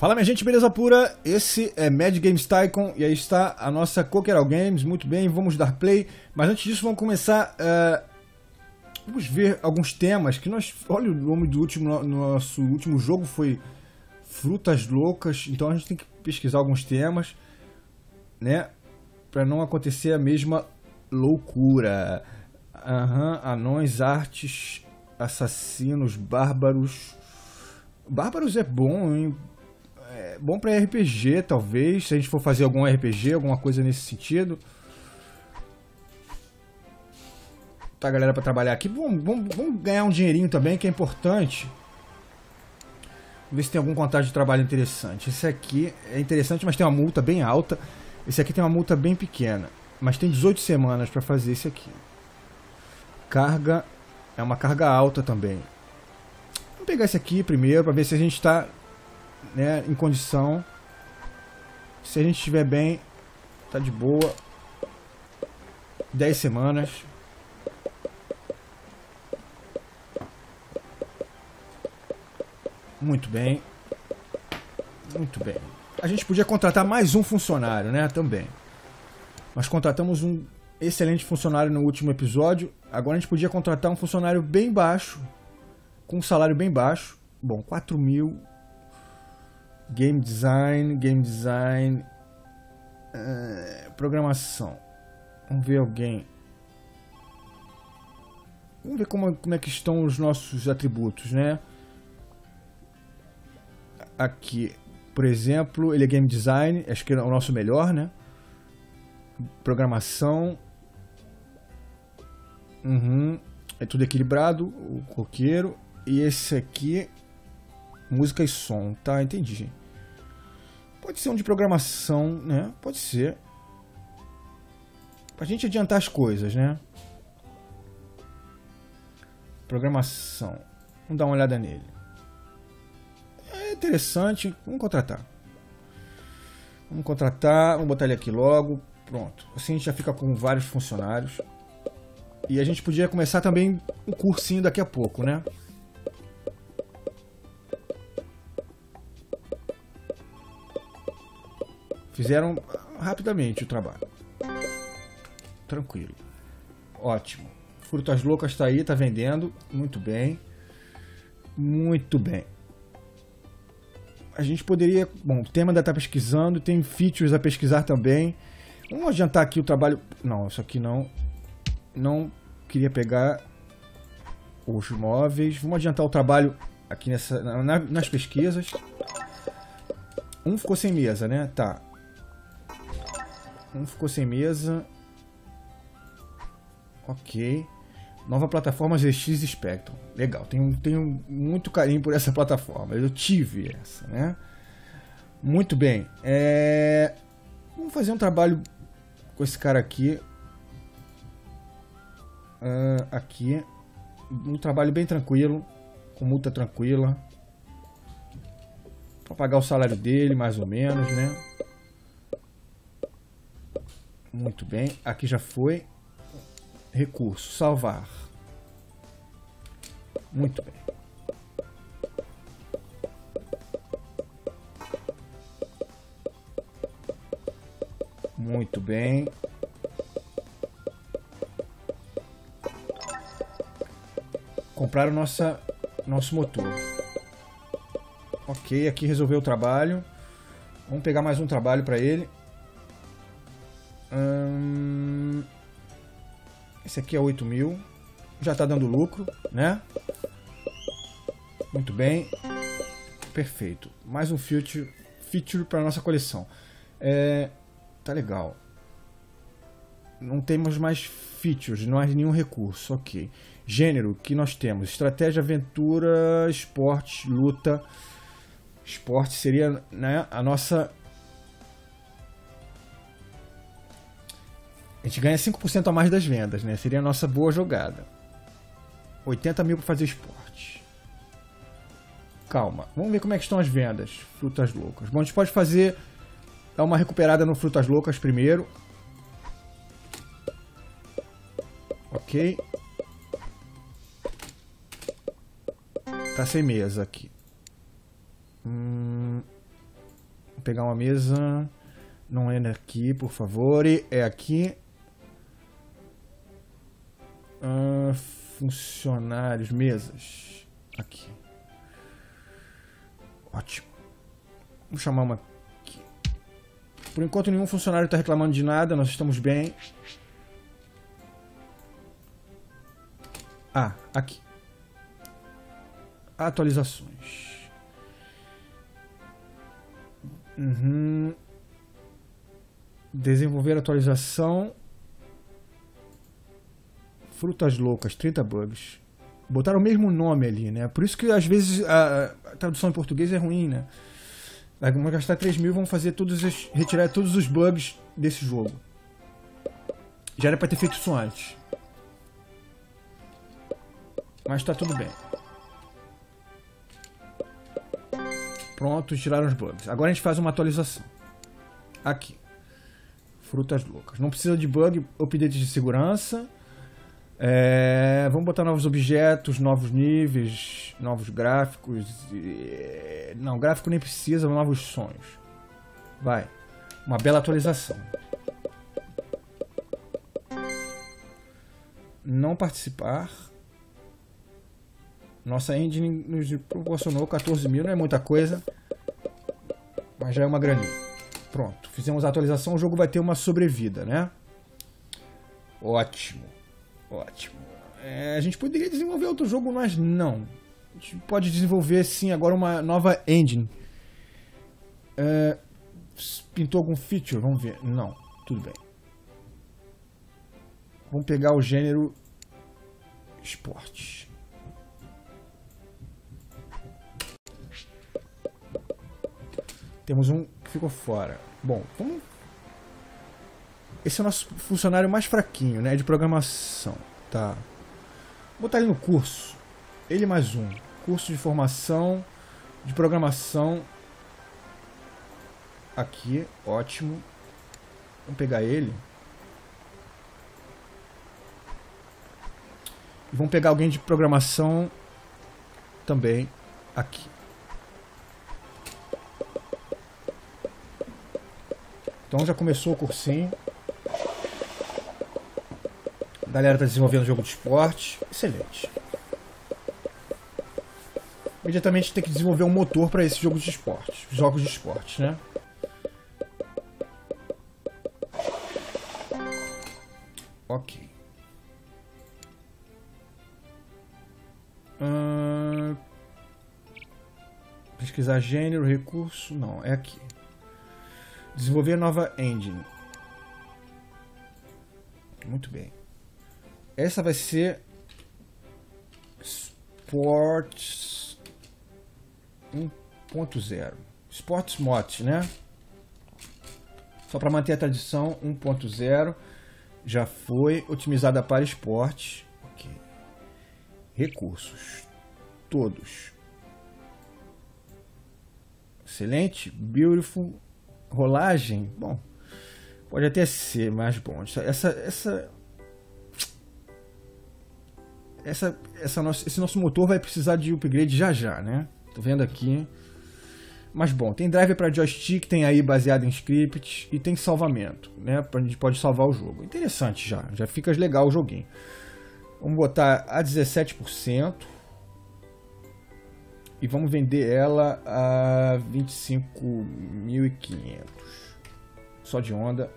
Fala minha gente, beleza pura? Esse é Mad Games Tycoon e aí está a nossa Coqueral Games, muito bem, vamos dar play. Mas antes disso vamos começar, uh, vamos ver alguns temas que nós, olha o nome do último, nosso último jogo foi Frutas Loucas, então a gente tem que pesquisar alguns temas, né? Para não acontecer a mesma loucura. Aham, uhum, anões, artes, assassinos, bárbaros. Bárbaros é bom, hein? É bom para RPG, talvez, se a gente for fazer algum RPG, alguma coisa nesse sentido. Tá, galera, para trabalhar aqui. Vamos, vamos, vamos, ganhar um dinheirinho também, que é importante. Ver se tem algum contato de trabalho interessante. Esse aqui é interessante, mas tem uma multa bem alta. Esse aqui tem uma multa bem pequena. Mas tem 18 semanas para fazer esse aqui. Carga é uma carga alta também. Vamos pegar esse aqui primeiro para ver se a gente está né, em condição. Se a gente estiver bem, tá de boa. 10 semanas. Muito bem. Muito bem. A gente podia contratar mais um funcionário, né? Também. Nós contratamos um excelente funcionário no último episódio. Agora a gente podia contratar um funcionário bem baixo, com um salário bem baixo. Bom, 4 mil. Game design, game design. Uh, programação. Vamos ver alguém. Vamos ver como, como é que estão os nossos atributos, né? Aqui, por exemplo, ele é game design, acho que é o nosso melhor, né? programação. Uhum. É tudo equilibrado, o coqueiro. E esse aqui, música e som, tá? Entendi. Pode ser um de programação, né? Pode ser. Pra gente adiantar as coisas, né? Programação. Vamos dar uma olhada nele. É interessante. Vamos contratar. Vamos contratar. Vamos botar ele aqui logo. Pronto. Assim a gente já fica com vários funcionários. E a gente podia começar também um cursinho daqui a pouco, né? Fizeram rapidamente o trabalho. Tranquilo. Ótimo. Frutas Loucas está aí, está vendendo. Muito bem. Muito bem. A gente poderia... Bom, o tema ainda está pesquisando. Tem features a pesquisar também. Vamos adiantar aqui o trabalho... Não, isso aqui não. Não queria pegar os móveis. Vamos adiantar o trabalho aqui nessa, na, nas pesquisas. Um ficou sem mesa, né? Tá. Um ficou sem mesa. Ok. Nova plataforma GX Spectrum. Legal. Tenho, tenho muito carinho por essa plataforma. Eu tive essa, né? Muito bem. É... Vamos fazer um trabalho com esse cara aqui. Uh, aqui. Um trabalho bem tranquilo. Com multa tranquila. Para pagar o salário dele, mais ou menos, né? Muito bem. Aqui já foi. Recurso. Salvar. Muito bem. Muito bem. Compraram nossa, nosso motor. Ok, aqui resolveu o trabalho. Vamos pegar mais um trabalho para ele. Esse aqui é 8 mil. Já está dando lucro, né? Muito bem. Perfeito. Mais um feature, feature para nossa coleção. É, tá legal. Não temos mais features, não há nenhum recurso, ok. Gênero que nós temos: estratégia, aventura, esporte, luta. Esporte seria né, a nossa. A gente ganha 5% a mais das vendas, né? Seria a nossa boa jogada. 80 mil para fazer esporte. Calma, vamos ver como é que estão as vendas. Frutas loucas. Bom, a gente pode fazer uma recuperada no Frutas Loucas primeiro. Ok. Tá sem mesa aqui. Hum, Vou pegar uma mesa. Não é aqui, por favor. É aqui. Uh, funcionários, mesas. Aqui. Ótimo. Vamos chamar uma aqui. Por enquanto nenhum funcionário está reclamando de nada, nós estamos bem. Ah, aqui. Atualizações. Uhum. Desenvolver atualização. Frutas loucas, 30 bugs. Botaram o mesmo nome ali, né? Por isso que às vezes a, a tradução em português é ruim, né? Vamos gastar 3 mil vamos fazer todos os, retirar todos os bugs desse jogo. Já era para ter feito isso antes. Mas tá tudo bem. Pronto, tiraram os bugs. Agora a gente faz uma atualização. Aqui. Frutas loucas. Não precisa de bug, update de segurança. É, vamos botar novos objetos, novos níveis, novos gráficos. Não, gráfico nem precisa, novos sonhos. Vai. Uma bela atualização. Não participar. Nossa engine nos proporcionou 14 mil, não é muita coisa, mas já é uma graninha. Pronto, fizemos a atualização, o jogo vai ter uma sobrevida, né? Ótimo, ótimo. É, a gente poderia desenvolver outro jogo, mas não. A gente pode desenvolver sim agora uma nova engine. É, pintou algum feature? Vamos ver. Não, tudo bem. Vamos pegar o gênero esporte. Temos um que ficou fora. Bom, vamos... Esse é o nosso funcionário mais fraquinho, né? De programação. Tá. Vou botar ele no curso. Ele mais um. Curso de formação de programação. Aqui, ótimo. Vamos pegar ele. E vamos pegar alguém de programação também aqui. Então já começou o cursinho. A galera está desenvolvendo jogo de esporte. Excelente. Imediatamente tem que desenvolver um motor para esse jogo de esporte. Jogos de esporte, né? Ok. Pesquisar gênero, recurso. Não, é aqui. Desenvolver nova engine. Muito bem. Essa vai ser Sports 1.0. Sports Mod, né? Só para manter a tradição 1.0 já foi otimizada para esporte. Okay. Recursos todos. Excelente, beautiful rolagem, bom, pode até ser mais bom. Essa, essa, essa, essa nossa, esse nosso motor vai precisar de upgrade já já, né? Tô vendo aqui. Mas bom, tem driver para joystick, tem aí baseado em script e tem salvamento, né? A gente pode salvar o jogo. Interessante já, já fica legal o joguinho. Vamos botar a 17% e vamos vender ela a 25.500 só de onda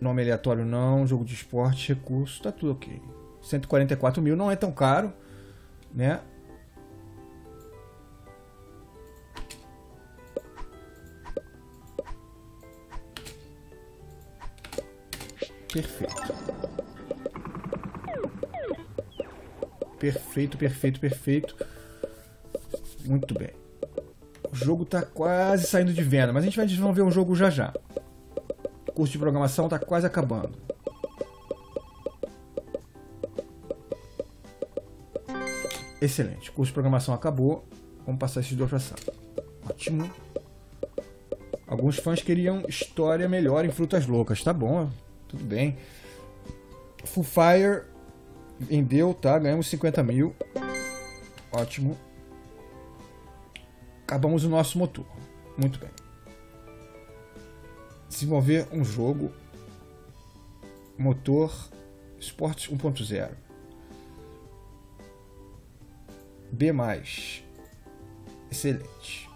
nome aleatório não jogo de esporte recurso tá tudo ok 144 mil não é tão caro né perfeito Perfeito, perfeito, perfeito. Muito bem. O jogo está quase saindo de venda, mas a gente vai desenvolver um jogo já já. Curso de programação está quase acabando. Excelente. O curso de programação acabou. Vamos passar esses dois para sala. Ótimo. Alguns fãs queriam história melhor em Frutas Loucas. Tá bom, tudo bem. Full Fire Vendeu, tá? Ganhamos 50 mil. Ótimo. Acabamos o nosso motor. Muito bem. Desenvolver um jogo. Motor Sports 1.0. B+. Excelente.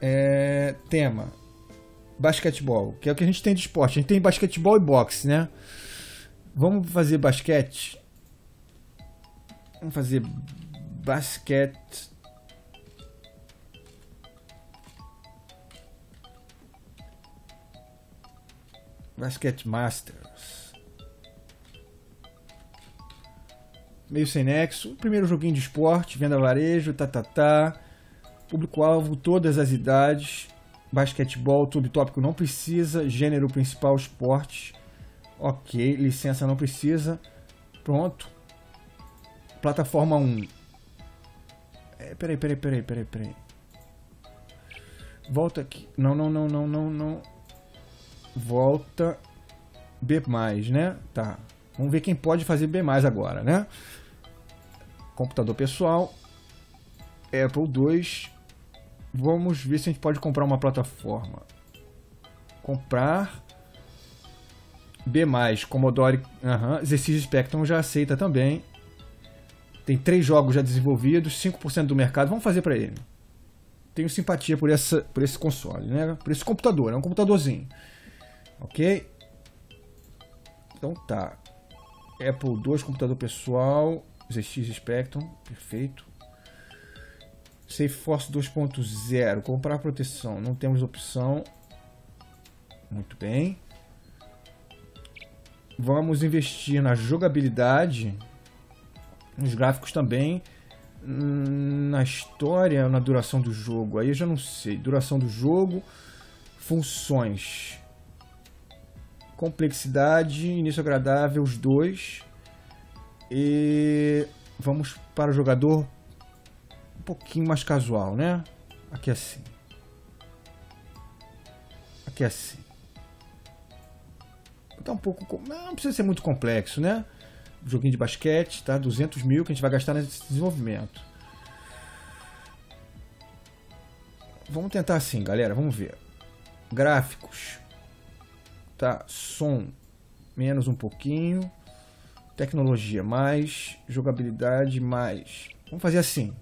É, tema. Basquetebol, que é o que a gente tem de esporte. A gente tem basquetebol e boxe, né? Vamos fazer basquete. Vamos fazer basquete. Basket Masters. Meio sem nexo. Primeiro joguinho de esporte, venda varejo, tá, tá, tá. Público-alvo, todas as idades. Basquetebol, subtópico não precisa. Gênero principal, esporte. Ok, licença não precisa. Pronto. Plataforma 1. É, peraí, peraí, peraí, peraí, peraí. Volta aqui. Não, não, não, não, não, não. Volta. B+, né? Tá. Vamos ver quem pode fazer B+, agora, né? Computador pessoal. Apple 2. Vamos ver se a gente pode comprar uma plataforma. Comprar. B+, Commodore, uhum, exercício Spectrum já aceita também. Tem três jogos já desenvolvidos, 5% do mercado. Vamos fazer para ele. Tenho simpatia por, essa, por esse console, né? Por esse computador, é um computadorzinho. Ok? Então tá. Apple 2, computador pessoal, ZX Spectrum, perfeito. SafeForce 2.0, comprar proteção, não temos opção. Muito bem. Vamos investir na jogabilidade, nos gráficos também, na história, na duração do jogo. Aí eu já não sei. Duração do jogo, funções, complexidade, início agradável, os dois. E vamos para o jogador um pouquinho mais casual, né? Aqui assim. Aqui assim tá um pouco. Não precisa ser muito complexo, né? Joguinho de basquete, tá? 200 mil que a gente vai gastar nesse desenvolvimento. Vamos tentar assim, galera. Vamos ver. Gráficos. Tá? Som. Menos um pouquinho. Tecnologia mais. Jogabilidade mais. Vamos fazer assim.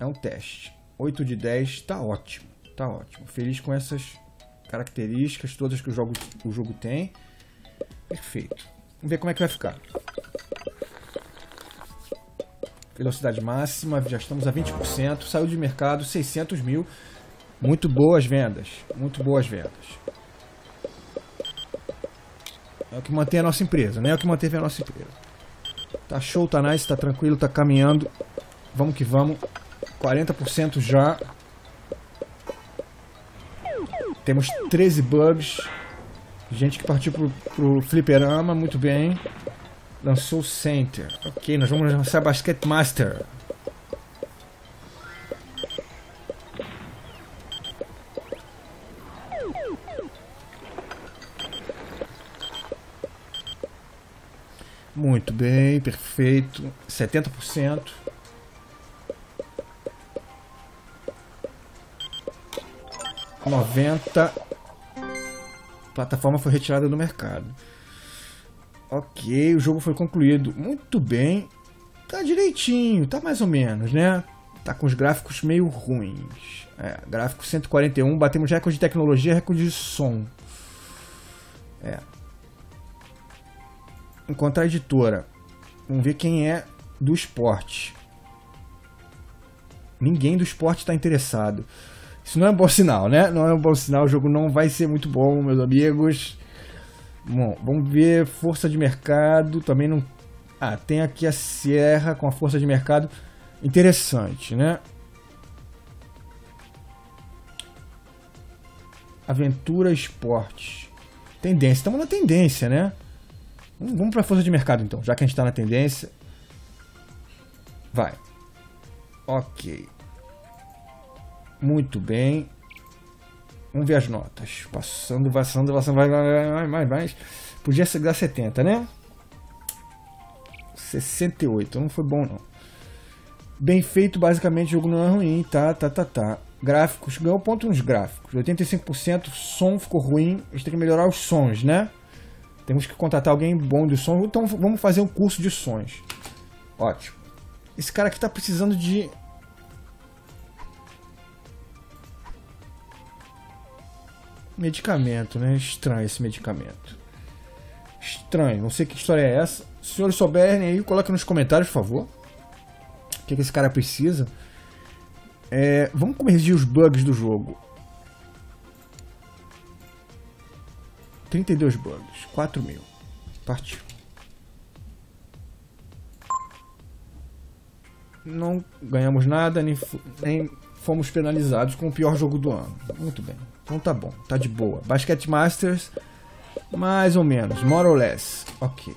É um teste. 8 de 10 tá ótimo. Tá ótimo. Feliz com essas características todas que o jogo, o jogo tem. Perfeito. Vamos ver como é que vai ficar. Velocidade máxima, já estamos a 20%. Saiu de mercado 600 mil. Muito boas vendas. Muito boas vendas. É o que mantém a nossa empresa, né? É o que manteve a nossa empresa. Tá show, tá nice, tá tranquilo, tá caminhando. Vamos que vamos. 40% já. Temos 13 bugs. Gente que partiu pro, pro fliperama, muito bem. Lançou o Center. Ok, nós vamos lançar Basket Master. Muito bem, perfeito. 70%. 90. A plataforma foi retirada do mercado. Ok, o jogo foi concluído. Muito bem. Tá direitinho, tá mais ou menos, né? Tá com os gráficos meio ruins. É, gráfico 141, batemos recorde de tecnologia, recorde de som. É. Encontrar a editora. Vamos ver quem é do esporte. Ninguém do esporte está interessado. Isso não é um bom sinal, né? Não é um bom sinal, o jogo não vai ser muito bom, meus amigos. Bom, vamos ver força de mercado, também não... Ah, tem aqui a Sierra com a força de mercado interessante, né? Aventura Esportes. Tendência, estamos na tendência, né? Vamos para força de mercado então, já que a gente está na tendência. Vai. Ok. Muito bem. Vamos ver as notas. Passando, passando, passando, vai, vai, vai, vai, vai. Podia dar 70, né? 68, não foi bom não. Bem feito, basicamente, o jogo não é ruim, tá, tá, tá, tá. Gráficos, ganhou ponto nos gráficos. 85%, som ficou ruim, a gente tem que melhorar os sons, né? Temos que contratar alguém bom de som, então vamos fazer um curso de sons. Ótimo. Esse cara aqui tá precisando de... Medicamento, né? Estranho esse medicamento. Estranho, não sei que história é essa. Se os senhores souberem aí, coloquem nos comentários, por favor que, que esse cara precisa. É, vamos corrigir os bugs do jogo. 32 bugs, 4 mil. Partiu. Não ganhamos nada, nem, nem fomos penalizados com o pior jogo do ano. Muito bem. Então tá bom, tá de boa. Basket Masters, mais ou menos, more or less. Ok.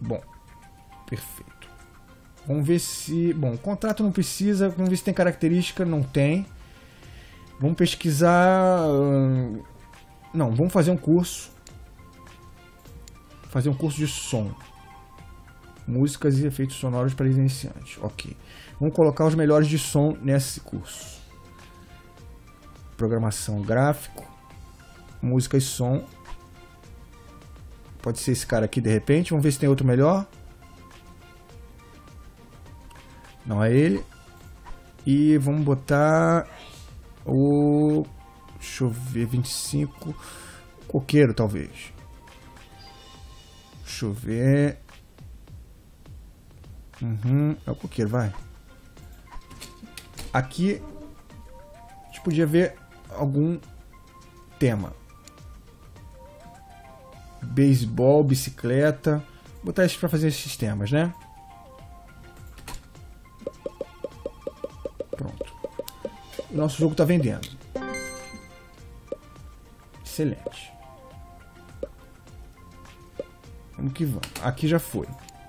Bom, perfeito. Vamos ver se. Bom, contrato não precisa. Vamos ver se tem característica. Não tem. Vamos pesquisar. Não, vamos fazer um curso. Fazer um curso de som. Músicas e efeitos sonoros para iniciantes. Ok. Vamos colocar os melhores de som nesse curso. Programação gráfico. Música e som. Pode ser esse cara aqui de repente. Vamos ver se tem outro melhor. Não é ele. E vamos botar o. Deixa eu ver, 25. Coqueiro, talvez. Deixa eu ver. Uhum, é o coqueiro, vai. Aqui a gente podia ver algum tema. Beisebol, bicicleta. Vou botar isso para fazer esses temas, né? nosso jogo está vendendo. Excelente. Vamos que vamos. Aqui já foi.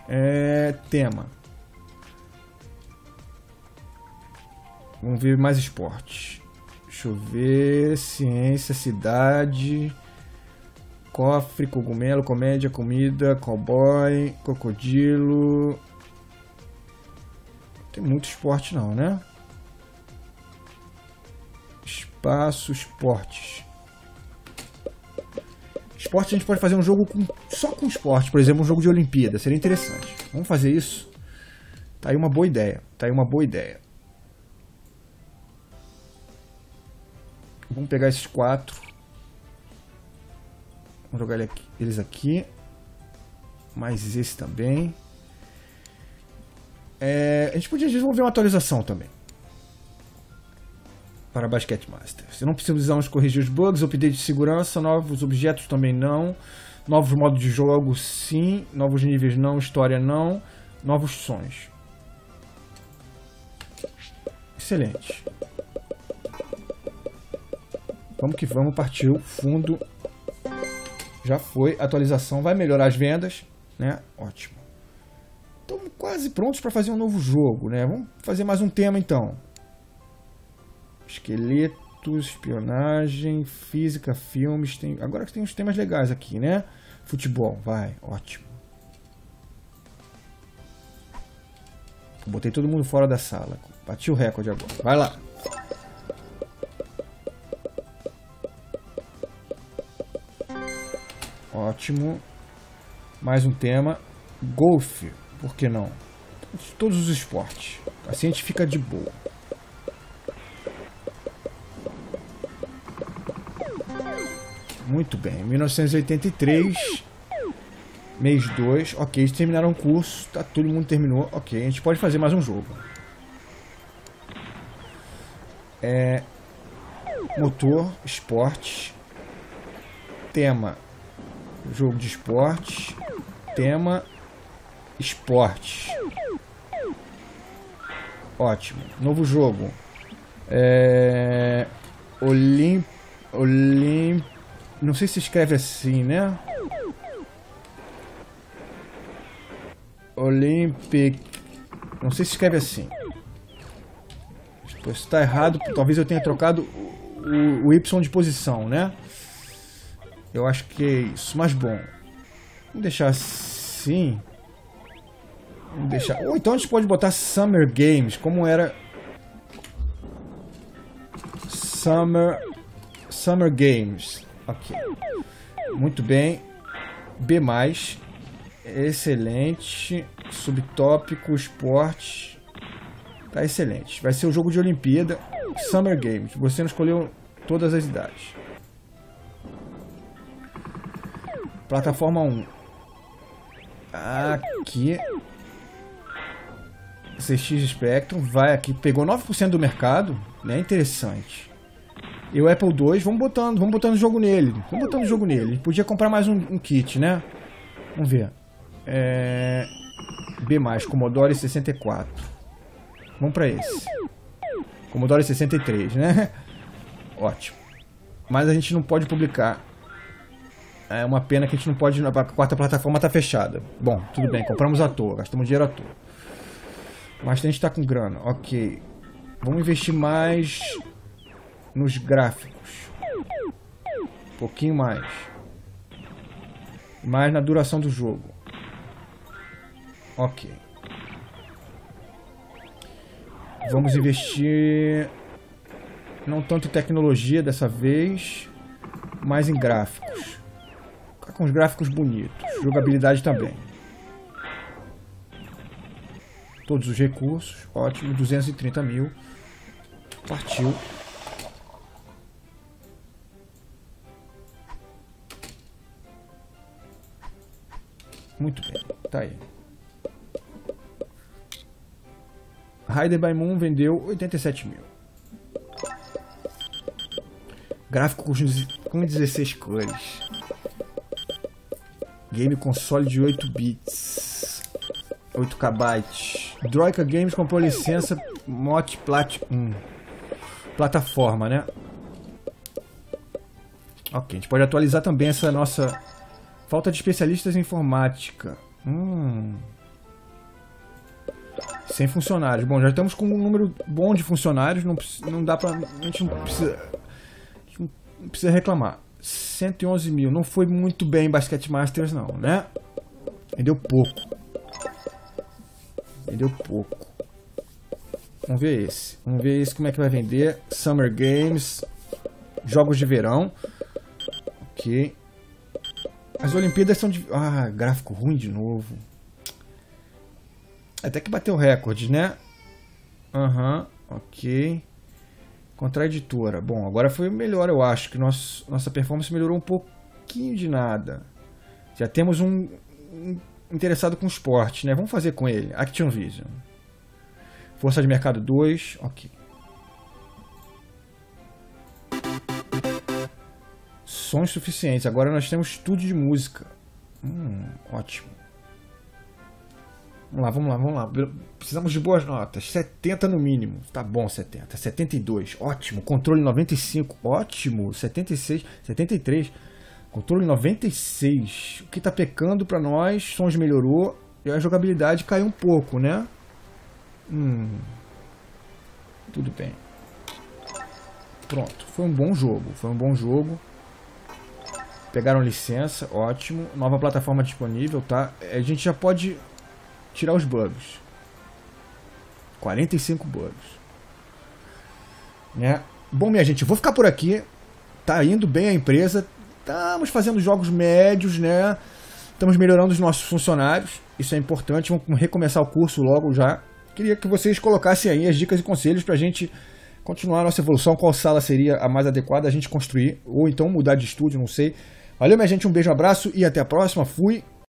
É, tema. Vamos ver mais esportes. Deixa eu ver. Ciência, cidade. Cofre, cogumelo, comédia, comida, cowboy, crocodilo. Tem muito esporte não, né? Espaço, esportes. Esporte a gente pode fazer um jogo com, só com esporte, por exemplo, um jogo de Olimpíada, seria interessante. Vamos fazer isso? Tá aí uma boa ideia. Tá aí uma boa ideia. Vamos pegar esses quatro. Vamos jogar eles aqui. Mais esse também. É, a gente podia desenvolver uma atualização também para Basket Master. Se não precisamos corrigir os bugs, update de segurança, novos objetos também não, novos modos de jogo sim, novos níveis não, história não, novos sons. Excelente. Vamos que vamos, partiu, fundo. Já foi, atualização vai melhorar as vendas, né? Ótimo. Estamos quase prontos para fazer um novo jogo, né? Vamos fazer mais um tema então. Esqueletos, espionagem, física, filmes. Tem... Agora que tem uns temas legais aqui, né? Futebol, vai, ótimo. Botei todo mundo fora da sala. Bati o recorde agora. Vai lá. Ótimo. Mais um tema. Golfe. Por que não? Todos os esportes. Assim a gente fica de boa. Muito bem. 1983. Mês 2. Ok, eles terminaram o curso. Tá, todo mundo terminou. Ok, a gente pode fazer mais um jogo. É... Motor, esportes. Tema. Jogo de esportes. Tema. Esportes. Ótimo. Novo jogo. É... Olimp... Olimp... Não sei se escreve assim, né? Olympic. Não sei se escreve assim. Se está errado, talvez eu tenha trocado o, o, Y de posição, né? Eu acho que é isso. Mas bom. Vamos deixar assim. Vamos deixar. Ou então a gente pode botar Summer Games, como era. Summer. Summer Games. Ok. Muito bem. B. Excelente. Subtópico, esporte. Tá excelente. Vai ser o jogo de Olimpíada. Summer Games. Você não escolheu todas as idades. Plataforma 1. Aqui. CX Spectrum vai aqui, pegou 9% do mercado, né? Interessante. E o Apple II, vamos botando, vamos botando jogo nele. Vamos botando jogo nele. Podia comprar mais um, um kit, né? Vamos ver. É... B+, Commodore 64. Vamos para esse. Commodore 63, né? Ótimo. Mas a gente não pode publicar. É uma pena que a gente não pode. A quarta plataforma está fechada. Bom, tudo bem, compramos à toa, gastamos dinheiro à toa. Mas a gente está com grana, ok. Vamos investir mais nos gráficos. Um pouquinho mais. Mais na duração do jogo. Ok. Vamos investir não tanto em tecnologia dessa vez, mas em gráficos. Ficar com os gráficos bonitos. Jogabilidade também. Todos os recursos. Ótimo. 230 mil. Partiu. Muito bem. Tá aí. Raider by Moon vendeu 87 mil. Gráfico com 16 cores. Game console de 8 bits. 8 KB. Droika Games comprou licença Mot Plat hum. plataforma, né? Ok, a gente pode atualizar também essa nossa falta de especialistas em informática. Hum. Sem funcionários. Bom, já estamos com um número bom de funcionários. Não, não dá pra. A gente não precisa. Gente não precisa reclamar. 111 mil. Não foi muito bem Basket Masters, não, né? Vendeu pouco. Vendeu pouco. Vamos ver esse. Vamos ver esse como é que vai vender. Summer Games. Jogos de verão. Ok. As Olimpíadas são de. Ah, gráfico ruim de novo. Até que bateu recorde, né? Aham, uhum, ok. Contraditora. Bom, agora foi melhor, eu acho. Que nosso, nossa performance melhorou um pouquinho de nada. Já temos um, um interessado com esporte, né? Vamos fazer com ele. Action Vision. Força de mercado 2, ok. Sons suficientes. Agora nós temos estúdio de música. Hum, ótimo. Vamos lá, vamos lá, vamos lá. Precisamos de boas notas. 70 no mínimo. Tá bom, 70. 72. Ótimo. Controle 95. Ótimo. 76. 73. Controle 96. O que tá pecando para nós? Sons melhorou. E a jogabilidade caiu um pouco, né? Hum. Tudo bem. Pronto. Foi um bom jogo. Foi um bom jogo. Pegaram licença. Ótimo. Nova plataforma disponível, tá? A gente já pode tirar os bugs. 45 bugs. Né? Bom, minha gente, vou ficar por aqui. Tá indo bem a empresa. Estamos fazendo jogos médios, né? Estamos melhorando os nossos funcionários. Isso é importante. Vamos recomeçar o curso logo já. Queria que vocês colocassem aí as dicas e conselhos para a gente continuar a nossa evolução. Qual sala seria a mais adequada a gente construir? Ou então mudar de estúdio, não sei. Valeu, minha gente. Um beijo, um abraço e até a próxima. Fui.